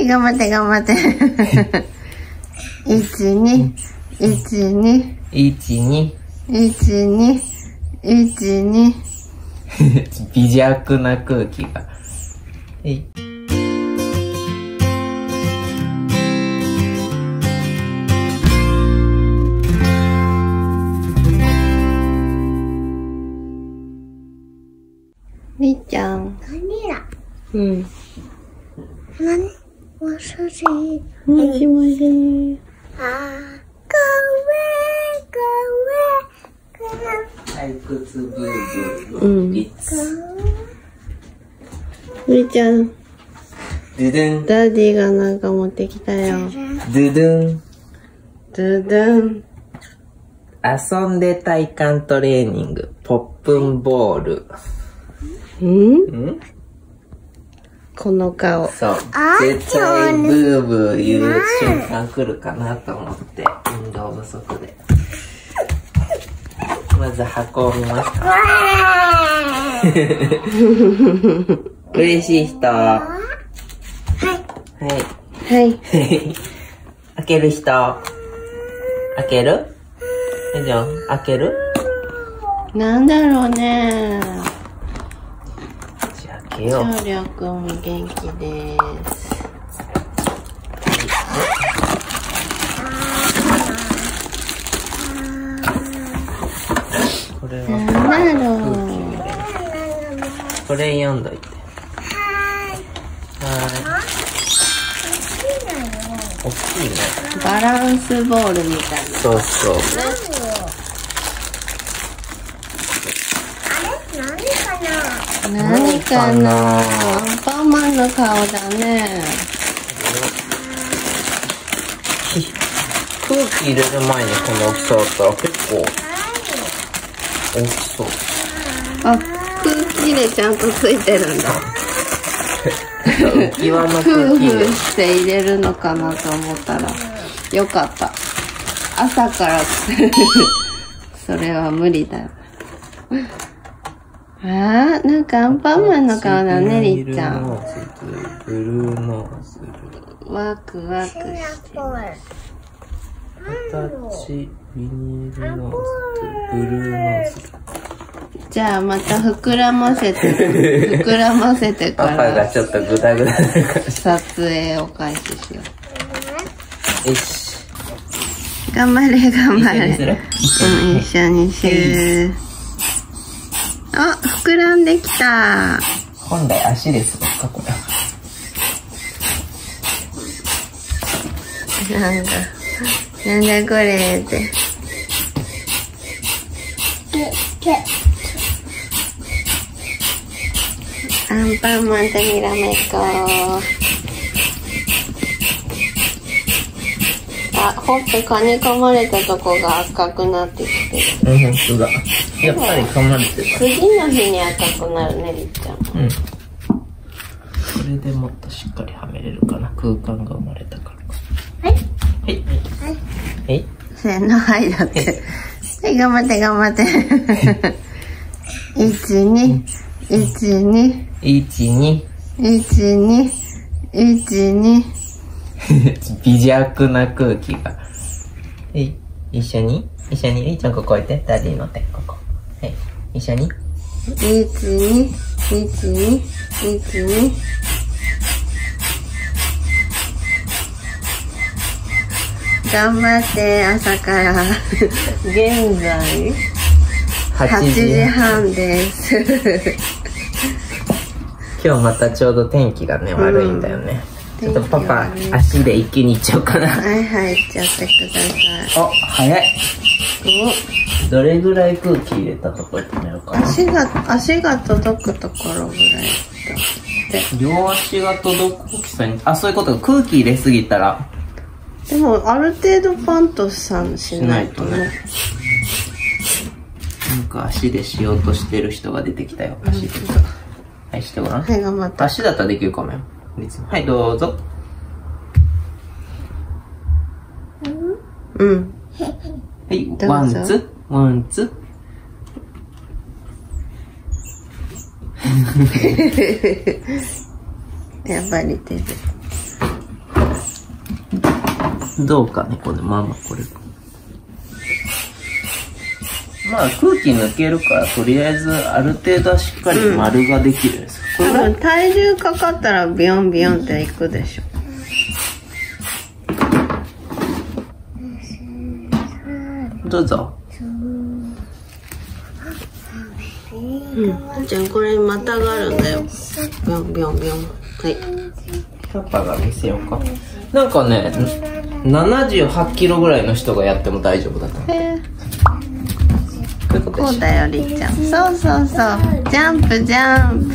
はい、頑張って頑張って。一、二、一、二、12一、二、一、二。微弱な空気がえいりっちゃん。うん。何？我是谁？もし。もし。啊，各位各位各位，退屈ブーブーうん。いつりちゃん、ドゥドゥンダディがなん。か持ってきたよ。ドゥドゥンドゥドゥン。遊ん。で体幹トレーニングポップンボールん。うん。この顔。そう。あ絶対ブーブー言う瞬間来るかなと思って運動不足で。まず箱を見ますか嬉しい人。はい。はい。開ける人。開ける？えじゃあ開ける？なんだろうね。けよう超りょうくんも元気です。これはなんだろう。これ読んどいてはーい大きいねバランスボールみたいな。そうそう何かな？アンパンマンの顔だね。空気入れる前にこの大きさだったら結構大きそうあ、空気でちゃんとついてるんだ。浮き輪の夫空気入して入れるのかなと思ったら、よかった。朝から、それは無理だよ。あー、なんかアンパンマンの顔だね、りっちゃん。ブルーノーズワクワクして。形ビニールノーズブルーノーズじゃあまた膨らませて、膨らませてかパパがらちょっとグダグダだから撮影を開始しよよしう。頑張れ、頑張れ。一緒にする？うん、一緒にしる。あ、膨らんできた。本来足ですかこれなんだ。なんだこれって。アンパンマンとにらめっこ。あ、ほっぺ蚊に噛まれたとこが赤くなってきてる。うん本当だやっぱり噛まれてる次の日に赤くなるね、りっちゃん。うん。これでもっとしっかりはめれるかな。空間が生まれたからはい。はい。はい。せーの、はい、だって。はい、頑張って、頑張って。一、二、一、二、一二一、二、一、二。微弱な空気が。はい一緒に？一緒に？りーちゃんここ置いて？ダディの手はい一緒に一、二、一、二、一、二。頑張って、朝から。現在、8時時半です。今日またちょうど天気がね悪いんだよね、ちょっとパパ足で一気に行っちゃおうかな。はいはい、行っちゃってください。お早い。おどれぐらい空気入れたところ止めようかな。足が、足が届くところぐらい。両足が届く大きさに。あそういうことか。空気入れすぎたら。でも、ある程度パンとさんしないとね。なんか足でしようとしてる人が出てきたよ。足で。はいしてごらん。はい、頑張って。足だったらできるかもよはいどうぞ。うん。はいワンツー。ワンツー。やっぱり手で。どうかね、これ、まあまあ、これ。まあ、空気抜けるから、とりあえず、ある程度はしっかり丸ができるんですよ。これ多分体重かかったらビヨンビヨンっていくでしょ。どうぞ。うん。じゃあこれまたがるんだよ。ビヨンビヨンビヨン。はい。パパが見せようか。なんかね、78キロぐらいの人がやっても大丈夫だと思う。へーこういうここうだよ、りっちゃん。そうそうそう。ジャンプ、ジャンプ。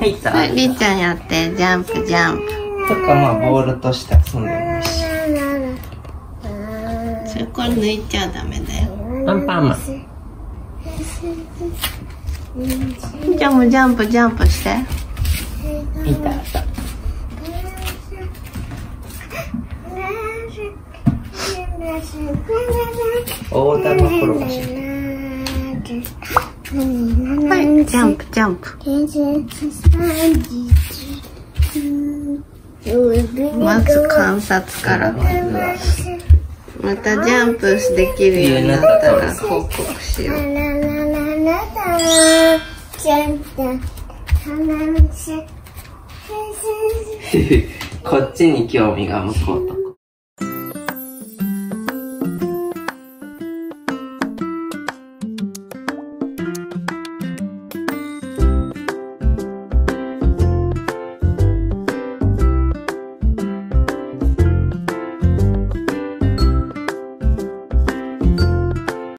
はい、さあ。はい、りっちゃんやって。ジャンプ、ジャンプ。とか、まあ、ボールとして遊んでもいいし。それこれ抜いちゃダメだよ。アンパンマン。りっちゃんもジャンプ、ジャンプして。いた。大玉転がし。はい、ジャンプ、ジャンプ。まず観察から。またジャンプできるようになったら報告しよう。こっちに興味が向こうと。